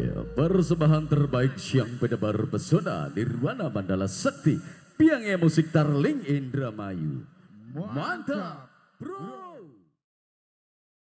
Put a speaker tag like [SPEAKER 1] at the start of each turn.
[SPEAKER 1] Ya,
[SPEAKER 2] persembahan terbaik siang pedebar pesona Nirwana Mandala Sakti Piangnya musik Tarling Indramayu. Mantap, bro.